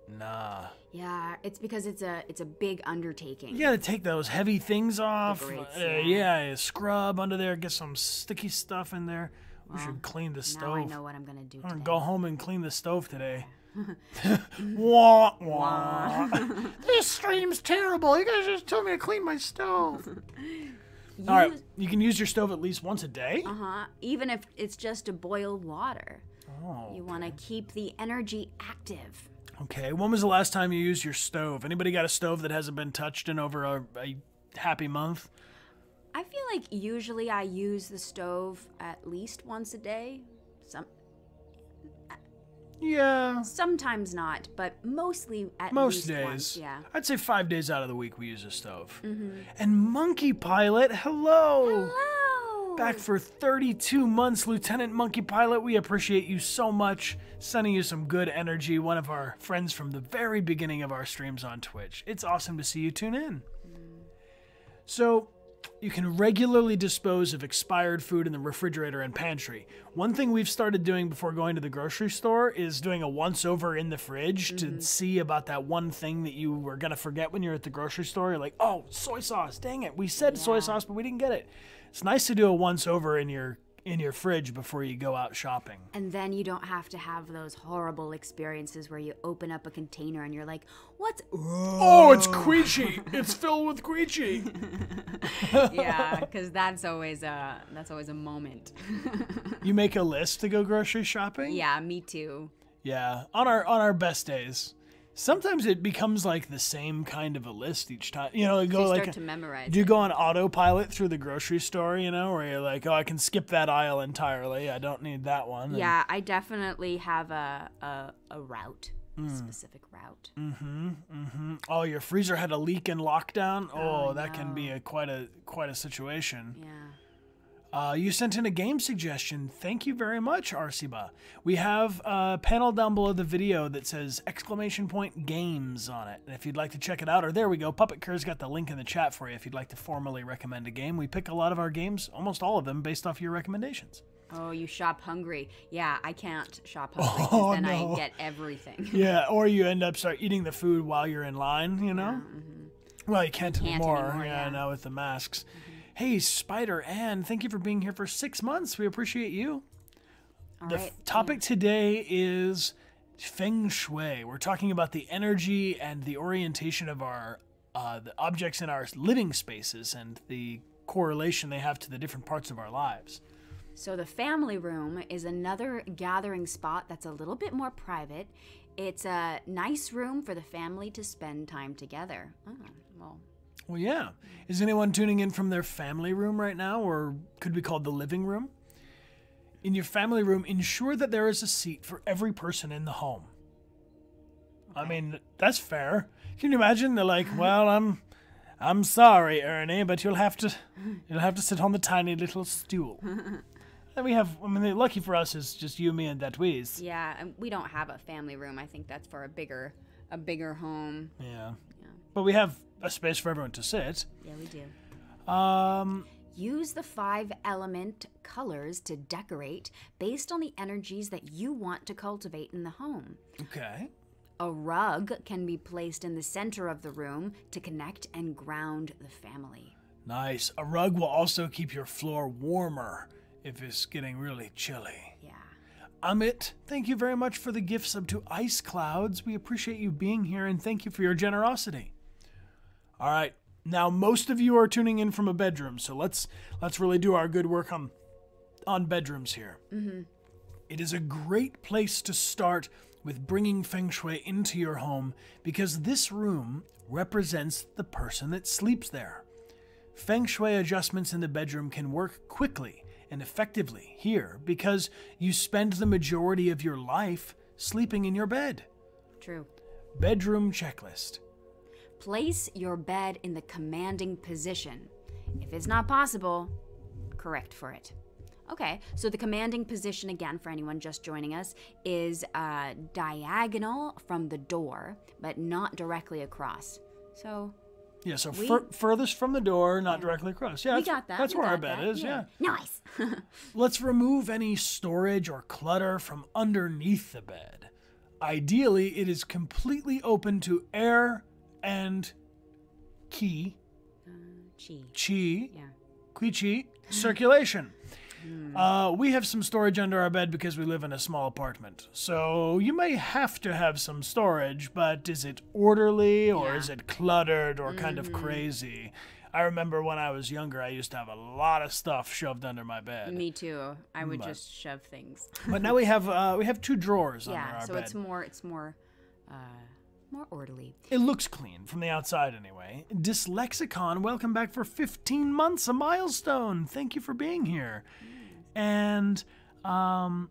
nah. Yeah, it's because it's a it's a big undertaking. You gotta take those heavy things off. grates, uh, yeah. yeah, scrub under there, get some sticky stuff in there. We should clean the stove. now. I know what I'm gonna do I'm gonna go home and clean the stove today. [LAUGHS] wah, wah. [LAUGHS] this stream's terrible. You guys just told me to clean my stove. [LAUGHS] All right, you can use your stove at least once a day. Uh huh. Even if it's just to boil water, Oh, you want to keep the energy active. okay. When was the last time you used your stove? Anybody got a stove that hasn't been touched in over a, a happy month? I feel like usually I use the stove at least once a day. Some Yeah, sometimes not, but mostly at most least days. once. Yeah. I'd say five days out of the week we use a stove. Mm -hmm. And Monkey Pilot, hello. Hello. Back for 32 months, Lieutenant Monkey Pilot. We appreciate you so much. Sending you some good energy. One of our friends from the very beginning of our streams on Twitch. It's awesome to see you tune in. So, you can regularly dispose of expired food in the refrigerator and pantry. One thing we've started doing before going to the grocery store is doing a once over in the fridge to mm-hmm. see about that one thing that you were going to forget when you're at the grocery store. You're like, oh, soy sauce. Dang it. We said soy sauce, but we didn't get it. It's nice to do a once over in your in your fridge before you go out shopping. And then you don't have to have those horrible experiences where you open up a container and you're like, "What's?" Oh, it's Queechy. [LAUGHS] it's filled with Queechy. [LAUGHS] yeah, because that's always a that's always a moment. [LAUGHS] You make a list to go grocery shopping? yeah, me too. Yeah, on our on our best days. Sometimes it becomes like the same kind of a list each time. You know, you go you like start to memorize. do you go on autopilot through the grocery store, you know, where you're like, "Oh, I can skip that aisle entirely. I don't need that one." And- Yeah, I definitely have a a, a route, a specific route. Mhm. Mhm. Oh, your freezer had a leak in lockdown. Oh, that can be a quite a quite a situation. Yeah. Uh, you sent in a game suggestion. Thank you very much, Arsiba. We have a panel down below the video that says exclamation point games on it. And if you'd like to check it out, or there we go, Puppet Kerr's got the link in the chat for you if you'd like to formally recommend a game. We pick a lot of our games, almost all of them, based off your recommendations. Oh, you shop hungry. Yeah, I can't shop [LAUGHS] hungry Oh, then no. I get everything. [LAUGHS] [LAUGHS] Yeah, or you end up start eating the food while you're in line, you know? Well, you can't, can't anymore. anymore, yeah, yeah. Mm-hmm. now with the masks. Hey, Spider Ann, thank you for being here for six months. We appreciate you. All The right. topic today is feng shui. We're talking about the energy and the orientation of our uh, the objects in our living spaces and the correlation they have to the different parts of our lives. So the family room is another gathering spot that's a little bit more private. It's a nice room for the family to spend time together. Oh, well, Well, yeah. Is anyone tuning in from their family room right now, or could be called the living room? In your family room, ensure that there is a seat for every person in the home. I mean, that's fair. Can you imagine? They're like, [LAUGHS] "Well, I'm, I'm sorry, Ernie, but you'll have to, you'll have to sit on the tiny little stool." [LAUGHS] and we have. I mean, lucky for us is just you, me, and that Weez. yeah, and we don't have a family room. I think that's for a bigger, a bigger home. Yeah. Yeah. But we have a space for everyone to sit. Yeah, we do. Um, Use the five element colors to decorate based on the energies that you want to cultivate in the home. okay. A rug can be placed in the center of the room to connect and ground the family. Nice. A rug will also keep your floor warmer if it's getting really chilly. Yeah. Amit, thank you very much for the gifts up to Ice Clouds. We appreciate you being here and thank you for your generosity. All right. Now most of you are tuning in from a bedroom, so let's let's really do our good work on on bedrooms here. Mm-hmm. It is a great place to start with bringing feng shui into your home because this room represents the person that sleeps there. Feng Shui adjustments in the bedroom can work quickly and effectively here because you spend the majority of your life sleeping in your bed. True. Bedroom checklist. Place your bed in the commanding position. If it's not possible, correct for it. Okay, so the commanding position, again, for anyone just joining us, is uh, diagonal from the door, but not directly across. So Yeah, so We- fur- furthest from the door, not directly across. Yeah, we that's, got that. That's we where our bed that, is. Yeah. Nice. [LAUGHS] Let's remove any storage or clutter from underneath the bed. Ideally, it is completely open to air and ki, Chi. chi, Yeah. qui chi, circulation. Uh, we have some storage under our bed because we live in a small apartment. So you may have to have some storage, but is it orderly or Yeah. is it cluttered or kind of crazy? I remember when I was younger, I used to have a lot of stuff shoved under my bed. Me too. I would But- just shove things. But now we have uh, we have two drawers [LAUGHS] under yeah, our so bed. it's more it's more uh more orderly. It looks clean from the outside, anyway. Dyslexicon, welcome back for 15 months, a milestone. Thank you for being here. And um,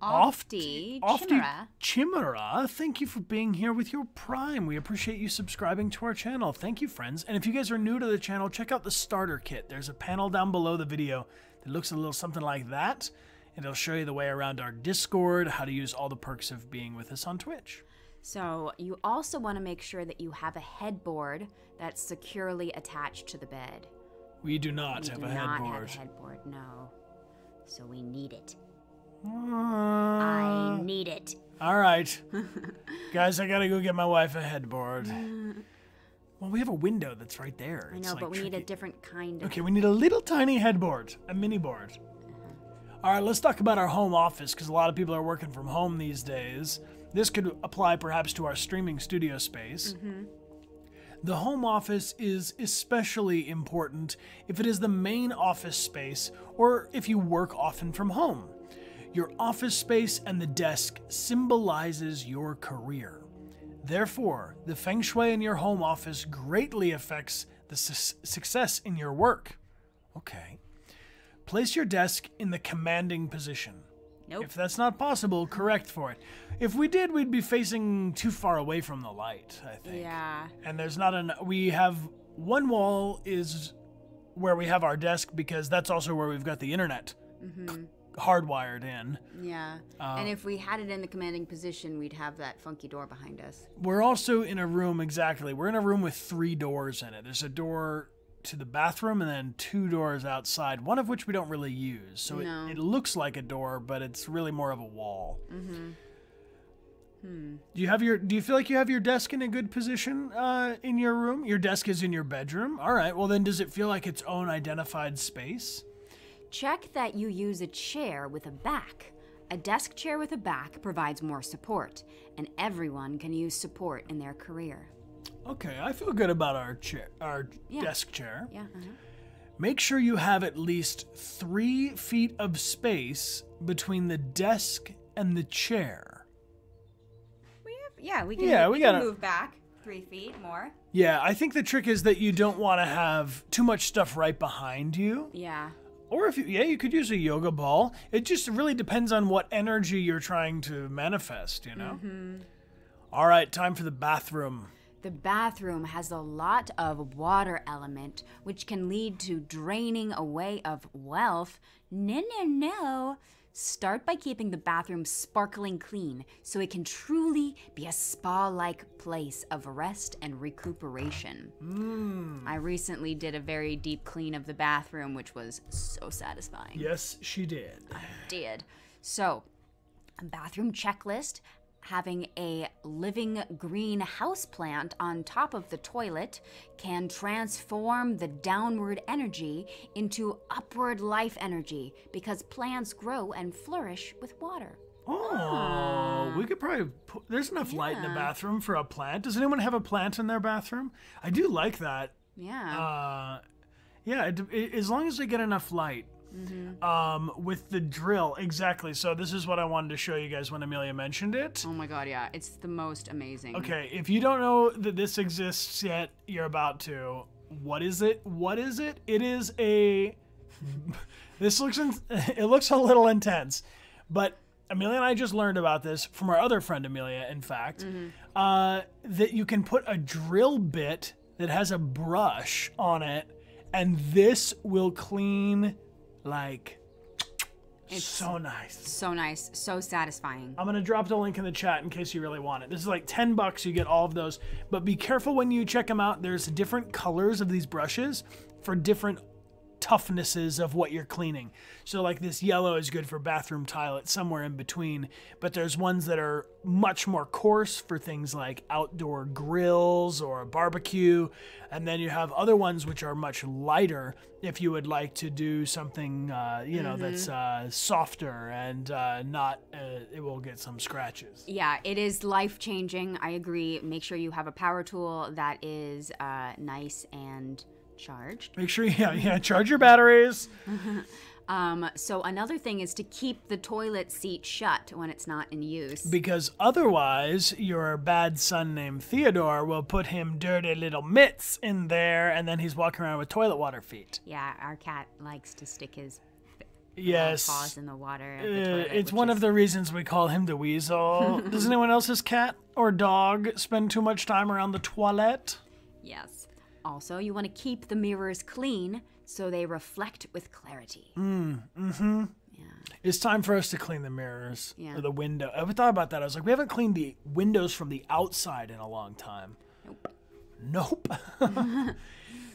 Ofty, Ofty Chimera. Chimera, thank you for being here with your Prime. We appreciate you subscribing to our channel. Thank you, friends. And if you guys are new to the channel, check out the starter kit. There's a panel down below the video that looks a little something like that. And it'll show you the way around our Discord, how to use all the perks of being with us on Twitch. So you also want to make sure that you have a headboard that's securely attached to the bed. We do not We have do a not headboard. have a headboard, no. So we need it. Uh, I need it. all right. [LAUGHS] Guys, I gotta go get my wife a headboard. [LAUGHS] Well, we have a window that's right there. I know, like, but we need a different kind of. Okay, we need a little tiny headboard, a mini board. All right, let's talk about our home office because a lot of people are working from home these days. This could apply perhaps to our streaming studio space. Mm-hmm. The home office is especially important if it is the main office space or if you work often from home. Your office space and the desk symbolizes your career. Therefore, the feng shui in your home office greatly affects the su- success in your work. Okay. Place your desk in the commanding position. Nope. If that's not possible, correct for it. If we did, we'd be facing too far away from the light, I think. Yeah. And there's not an we have one wall is where we have our desk because that's also where we've got the internet Mm-hmm. hardwired in. Yeah. Uh, and if we had it in the commanding position, we'd have that funky door behind us. We're also in a room exactly. We're in a room with three doors in it. There's a door to the bathroom and then two doors outside, one of which we don't really use. So No. it, it looks like a door, but it's really more of a wall. Mm-hmm. Hmm. Do you have your do you feel like you have your desk in a good position uh, in your room? Your desk is in your bedroom? All right. Well then does it feel like its own identified space? Check that you use a chair with a back. A desk chair with a back provides more support, and everyone can use support in their career. Okay, I feel good about our chair, our Yeah. desk chair. Yeah. Uh-huh. Make sure you have at least three feet of space between the desk and the chair. We have, yeah, we can- Yeah, we we gotta- move back three feet more. Yeah, I think the trick is that you don't want to have too much stuff right behind you. Yeah. Or if you, yeah, you could use a yoga ball. It just really depends on what energy you're trying to manifest, you know? Mm-hmm. All right, time for the bathroom. The bathroom has a lot of water element, which can lead to draining away of wealth. No, no, no. Start by keeping the bathroom sparkling clean so it can truly be a spa like place of rest and recuperation. Hmm. I recently did a very deep clean of the bathroom, which was so satisfying Yes, she did. I did. So, a bathroom checklist having a living green houseplant on top of the toilet can transform the downward energy into upward life energy because plants grow and flourish with water. Oh, we could probably put, there's enough light in the bathroom for a plant. Does anyone have a plant in their bathroom? I do like that. Yeah. Uh, yeah, it, it, as long as they get enough light. Um, with the drill. Exactly. So this is what I wanted to show you guys when Amelia mentioned it. Oh my god, yeah. It's the most amazing. Okay, if you don't know that this exists yet, you're about to. What is it? What is it? It is a. [LAUGHS] this looks in, [LAUGHS] it looks a little intense, but Amelia and I just learned about this from our other friend Amelia. In fact, uh, that you can put a drill bit that has a brush on it, and this will clean like [TSK] it's so nice. So nice, so satisfying. I'm gonna drop the link in the chat in case you really want it. This is like 10 bucks, you get all of those. But be careful when you check them out. There's different colors of these brushes for different toughnesses of what you're cleaning. So like this yellow is good for bathroom tile, it's somewhere in between. But there's ones that are much more coarse for things like outdoor grills or a barbecue. And then you have other ones which are much lighter if you would like to do something, uh, you know, that's uh, softer and uh, not, uh, it will get some scratches. Yeah, it is life changing. I agree. Make sure you have a power tool that is uh, nice and charged. Make sure, [LAUGHS] yeah, yeah, charge your batteries. [LAUGHS] Um, so another thing is to keep the toilet seat shut when it's not in use. Because otherwise, your bad son named Theodore will put him dirty little mitts in there, and then he's walking around with toilet water feet. Yeah, our cat likes to stick his Yes. paws in the water. At the Uh, toilet, it's one is- of the reasons we call him the weasel. [LAUGHS] Does anyone else's cat or dog spend too much time around the toilet? Yes. Also, you want to keep the mirrors clean so they reflect with clarity. Mm, mm-hmm. Yeah. It's time for us to clean the mirrors Yeah. or the window. I thought about that. I was like, we haven't cleaned the windows from the outside in a long time. Nope. Nope. [LAUGHS]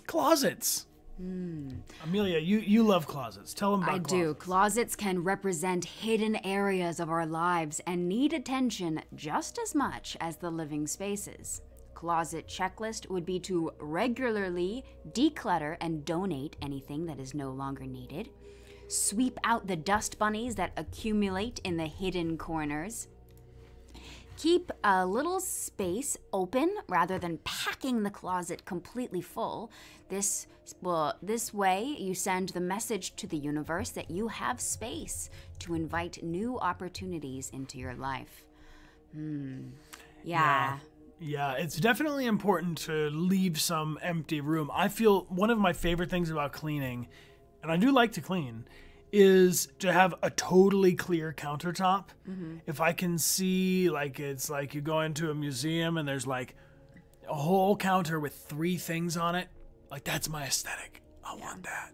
Closets. Amelia, you, you love closets. Tell them about I do. Closets can represent hidden areas of our lives and need attention just as much as the living spaces. Closet checklist would be to regularly declutter and donate anything that is no longer needed. Sweep out the dust bunnies that accumulate in the hidden corners. Keep a little space open rather than packing the closet completely full. This will this way you send the message to the universe that you have space to invite new opportunities into your life. Hmm. Yeah. Yeah, it's definitely important to leave some empty room. I feel one of my favorite things about cleaning, and I do like to clean, is to have a totally clear countertop. Mm-hmm. If I can see, like, it's like you go into a museum and there's like a whole counter with three things on it, like, that's my aesthetic. I want that.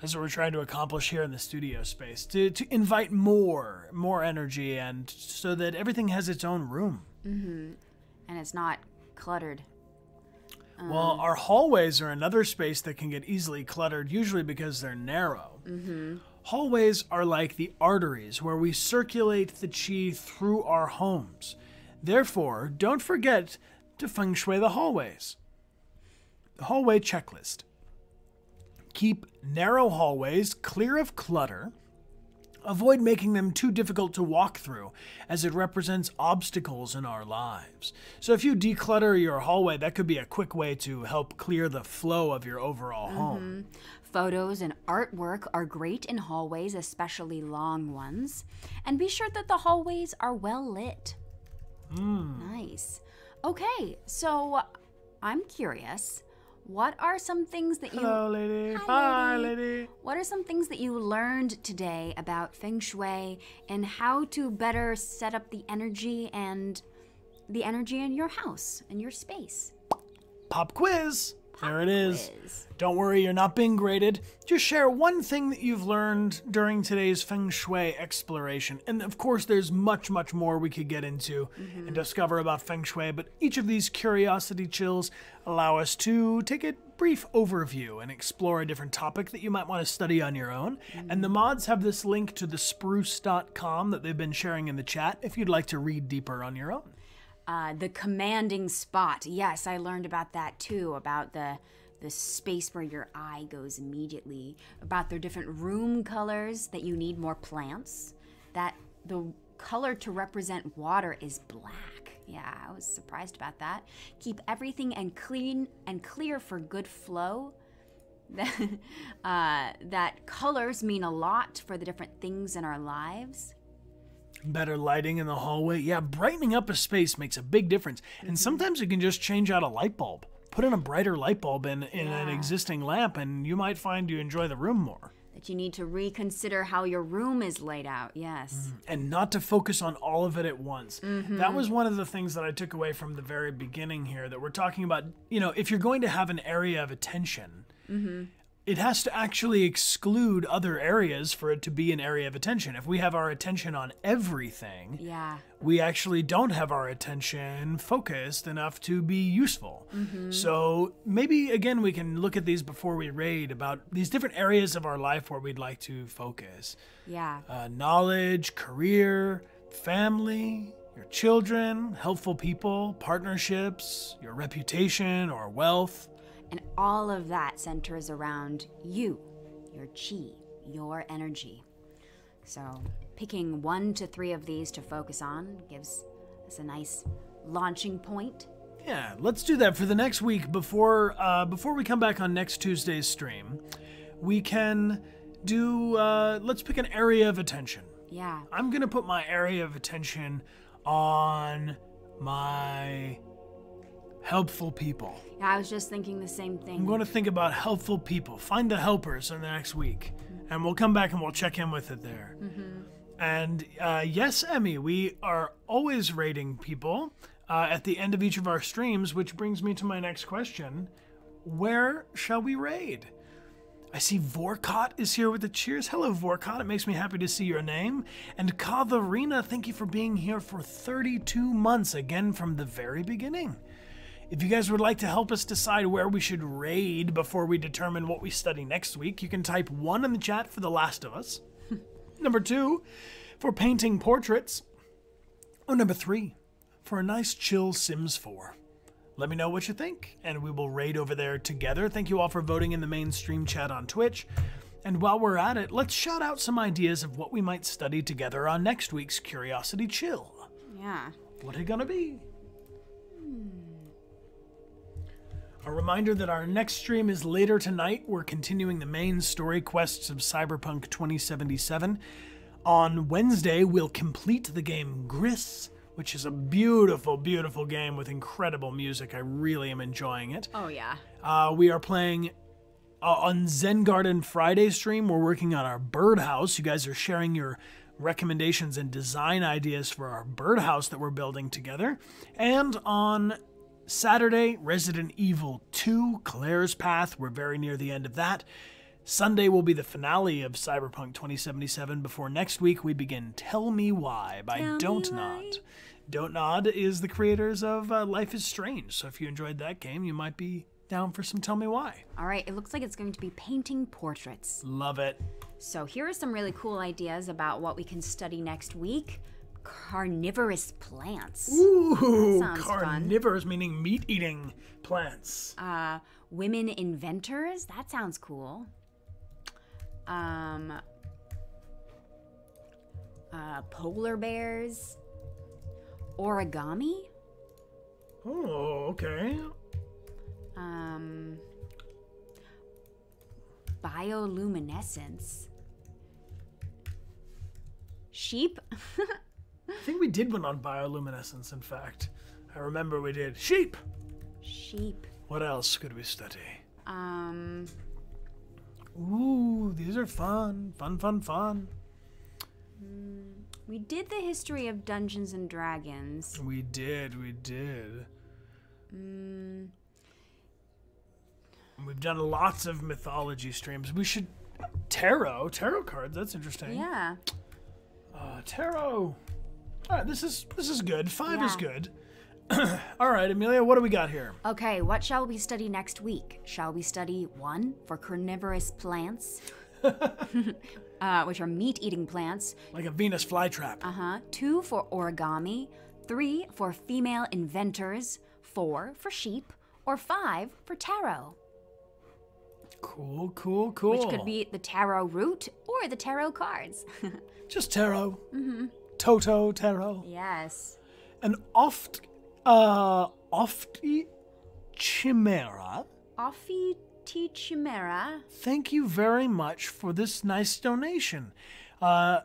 That's what we're trying to accomplish here in the studio space to, to invite more, more energy, and so that everything has its own room. Mm-hmm. And it's not cluttered. Well, our hallways are another space that can get easily cluttered, usually because they're narrow. Mm-hmm. Hallways are like the arteries where we circulate the chi through our homes. Therefore, don't forget to feng shui the hallways. The hallway checklist. Keep narrow hallways clear of clutter. Avoid making them too difficult to walk through, as it represents obstacles in our lives. So, if you declutter your hallway, that could be a quick way to help clear the flow of your overall mm-hmm. home. Photos and artwork are great in hallways, especially long ones. And be sure that the hallways are well lit. Hmm. Nice. Okay, so I'm curious. What are some things that you Hello, lady. Hi, Hi, lady. lady. What are some things that you learned today about feng shui and how to better set up the energy and the energy in your house and your space? Pop quiz. There it is. Quiz. Don't worry, you're not being graded. Just share one thing that you've learned during today's feng shui exploration. And of course, there's much, much more we could get into and discover about feng shui, but each of these curiosity chills allow us to take a brief overview and explore a different topic that you might want to study on your own. And the mods have this link to the spruce.com that they've been sharing in the chat if you'd like to read deeper on your own. Uh, the commanding spot. Yes, I learned about that too. About the the space where your eye goes immediately. About their different room colors. That you need more plants. That the color to represent water is black. Yeah, I was surprised about that. Keep everything and clean and clear for good flow. [LAUGHS] uh, that colors mean a lot for the different things in our lives. Better lighting in the hallway. Yeah, brightening up a space makes a big difference. And mm-hmm. sometimes you can just change out a light bulb. Put in a brighter light bulb in, in an existing lamp, and you might find you enjoy the room more. That you need to reconsider how your room is laid out. Yes. Mm-hmm. and not to focus on all of it at once. Mm-hmm. That was one of the things that I took away from the very beginning here that we're talking about. You know, if you're going to have an area of attention, it has to actually exclude other areas for it to be an area of attention. If we have our attention on everything, Yeah. we actually don't have our attention focused enough to be useful. So maybe again we can look at these before we raid about these different areas of our life where we'd like to focus Yeah. uh, knowledge, career, family, your children, helpful people, partnerships, your reputation or wealth. And all of that centers around you, your chi, your energy. So, picking one to three of these to focus on gives us a nice launching point. Yeah, let's do that for the next week before uh, before we come back on next Tuesday's stream. We can do. Uh, let's pick an area of attention. Yeah. I'm gonna put my area of attention on my helpful people. Yeah, I was just thinking the same thing. I'm going to think about helpful people. Find the helpers in the next week, and we'll come back and we'll check in with it there. And uh, yes, Emmy, we are always rating people uh, at the end of each of our streams, which brings me to my next question: Where shall we raid? I see Vorkot is here with the cheers. Hello, Vorkot. It makes me happy to see your name. And Katharina, thank you for being here for 32 months, again from the very beginning. If you guys would like to help us decide where we should raid before we determine what we study next week, you can type one in the chat for The Last of Us, [LAUGHS] number two for painting portraits, or number three for a nice chill Sims 4. Let me know what you think, and we will raid over there together. Thank you all for voting in the mainstream chat on Twitch. And while we're at it, let's shout out some ideas of what we might study together on next week's Curiosity Chill. Yeah. What are it gonna be? A reminder that our next stream is later tonight. We're continuing the main story quests of Cyberpunk 2077. On Wednesday, we'll complete the game Gris, which is a beautiful, beautiful game with incredible music. I really am enjoying it. Oh, yeah. Uh, we are playing uh, on Zen Garden Friday stream. We're working on our birdhouse. You guys are sharing your recommendations and design ideas for our birdhouse that we're building together. And on Saturday, Resident Evil 2, Claire's Path. We're very near the end of that. Sunday will be the finale of Cyberpunk 2077 before next week we begin Tell Me Why by Tell Don't Why. Nod. Don't Nod is the creators of uh, Life is Strange, so if you enjoyed that game, you might be down for some Tell Me Why. All right, it looks like it's going to be painting portraits. Love it. So, here are some really cool ideas about what we can study next week carnivorous plants. Ooh, sounds fun. carnivores meaning meat eating plants. Uh, women inventors. That sounds cool. Um, uh, polar bears. Origami. Oh, okay. Um, bioluminescence. Sheep. [LAUGHS] I think we did one on bioluminescence, in fact. I remember we did. Sheep! Sheep. What else could we study? Um, Ooh, these are fun. Fun, fun, fun. we did the history of Dungeons and Dragons. We did, we did. Mm, We've done lots of mythology streams. We should. Tarot. Tarot cards, that's interesting. yeah. Uh, tarot. All right, this is this is good. Five is good. [CLEARS THROAT] All right, Amelia, what do we got here? Okay, what shall we study next week? Shall we study one for carnivorous plants, [LAUGHS] uh, which are meat eating plants? Like a Venus flytrap. Uh huh. Two for origami, three for female inventors, four for sheep, or five for tarot, Cool, cool, cool. which could be the tarot root or the tarot cards. [LAUGHS] just tarot. Mm-hmm. Toto tarot. yes. An oft, uh, ofti chimera. Offie T. Chimera. Thank you very much for this nice donation. Uh,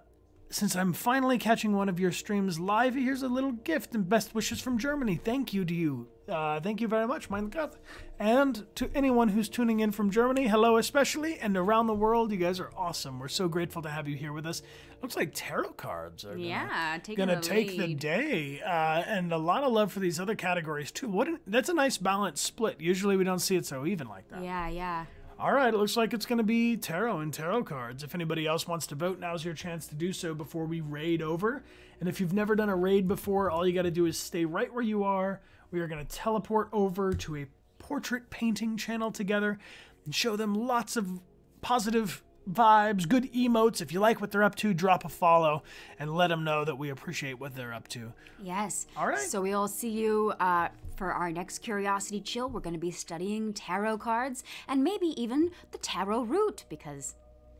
since I'm finally catching one of your streams live, here's a little gift and best wishes from Germany. Thank you to you. Uh, thank you very much, mein Gott. And to anyone who's tuning in from Germany, hello especially, and around the world, you guys are awesome. We're so grateful to have you here with us. Looks like tarot cards are Yeah, gonna the take the day, uh, and a lot of love for these other categories too. What an, that's a nice balanced split. Usually we don't see it so even like that. Yeah, yeah. All right, it looks like it's going to be tarot and tarot cards. If anybody else wants to vote, now's your chance to do so before we raid over. And if you've never done a raid before, all you got to do is stay right where you are. We are going to teleport over to a portrait painting channel together and show them lots of positive vibes, good emotes. If you like what they're up to, drop a follow and let them know that we appreciate what they're up to. Yes. All right. So we'll see you uh, for our next Curiosity Chill. We're going to be studying tarot cards and maybe even the tarot root because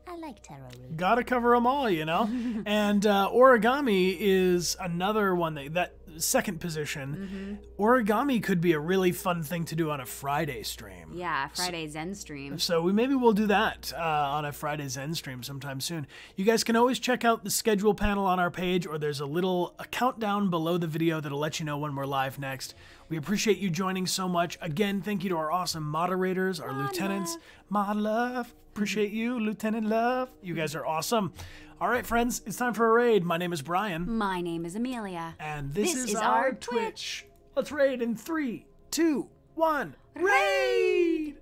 I like tarot root. gotta cover them all, you know. [LAUGHS] and uh, origami is another one that that second position. Origami could be a really fun thing to do on a Friday stream. Yeah, Friday Zen stream. So we maybe we'll do that uh, on a Friday Zen stream sometime soon. You guys can always check out the schedule panel on our page, or there's a little a countdown below the video that'll let you know when we're live next. We appreciate you joining so much. Again, thank you to our awesome moderators, our lieutenants. Mod love, appreciate you, Lieutenant Love. You guys are awesome. All right, friends, it's time for a raid. My name is Bryan, My name is Amelia. and this, This is, is our our Twitch. Let's raid in three, two, one. Raid!